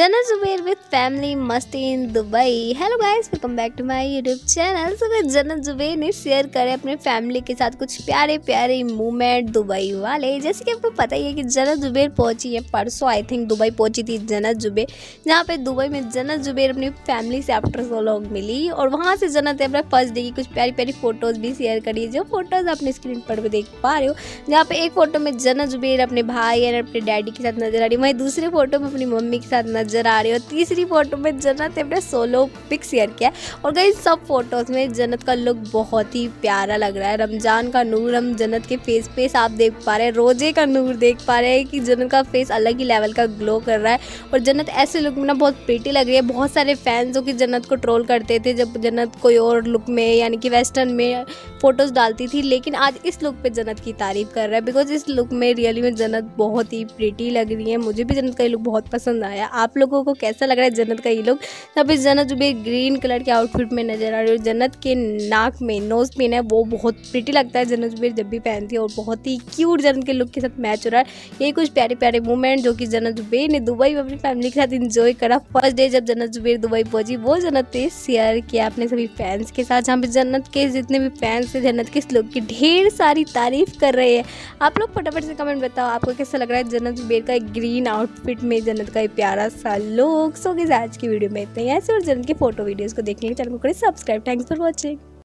Zubair with family masti in Dubai. Hello guys, welcome back to my YouTube channel. So guys, जन्नत जुबैर ने share करे अपने family के साथ कुछ प्यारे प्यारे मूवमेंट दुबई वाले जैसे कि आपको पता ही है कि जन्नत जुबैर पहुँची है परसों आई थिंक दुबई पहुँची थी जन्नत जुबैर जहाँ पे दुबई में जन्नत जुबेर अपनी फैमिली से आफ्टर सो लोग मिली और वहाँ से जन्नत ने अपना फ़र्स्ट डे की कुछ प्यारी प्यारी फ़ोटोज़ भी शेयर करी जो फ़ोटोज़ अपने स्क्रीन पर भी देख पा रहे हो जहाँ पे एक फ़ोटो में जन्नत जुबेर अपने भाई और अपने डैडी के साथ नज़र आ रही वहीं दूसरे फ़ोटो में अपनी मम्मी के साथ नज़र नज़र आ रही हो तीसरी फ़ोटो में जन्नत ने अपने सोलो पिक शेयर किया और गई सब फ़ोटोज़ में जन्नत का लुक बहुत ही प्यारा लग रहा है। रमज़ान का नूर हम जन्नत के फेस पे आप देख पा रहे हैं। रोज़े का नूर देख पा रहे हैं कि जन्नत का फेस अलग ही लेवल का ग्लो कर रहा है। और जन्नत ऐसे लुक में ना बहुत प्रीटी लग रही है। बहुत सारे फैंस जो कि जन्नत को ट्रोल करते थे, जब जन्नत कोई और लुक में यानी कि वेस्टर्न में फ़ोटोज़ डालती थी, लेकिन आज इस लुक पे जन्नत की तारीफ़ कर रहा है बिकॉज़ इस लुक में रियली में जन्नत बहुत ही प्रीटी लग रही है। मुझे भी जन्नत का ये लुक बहुत पसंद आया। आप लोगों को कैसा लग रहा है जन्नत का ये लुक यहाँ पे जन्नत जो भी ग्रीन कलर के आउटफिट में नज़र आ रही है जन्नत के नाक में नोज़ पिन है वो बहुत प्रिटी लगता है। जन्नत जुबेर जब भी पहनती है, और बहुत ही क्यूट जन्नत के लुक के साथ मैच हो रहा है। यही कुछ प्यारे प्यारे मूवमेंट जो कि जन्नत जुबेर ने दुबई में अपनी फैमिली के साथ इंजॉय करा। फ़र्स्ट डे जब जन्नत जुबेर दुबई पहुँची, वो जन्नत ने शेयर किया अपने सभी फैंस के साथ, जहाँ पे जन्नत के जितने भी फैंस थे जन्नत के इस लुक की ढेर सारी तारीफ़ कर रहे हैं। आप लोग फटाफट से कमेंट बताओ, आपको कैसा लग रहा है जन्नत जुबेर का ग्रीन आउटफिट में जन्नत का प्यारा सा लोक? सो आज की वीडियो में इतने ऐसे और जन्नत के फ़ोटो वीडियोज़ को देखने के चैनल को करें सब्सक्राइब थैंक्स फॉर वॉचिंग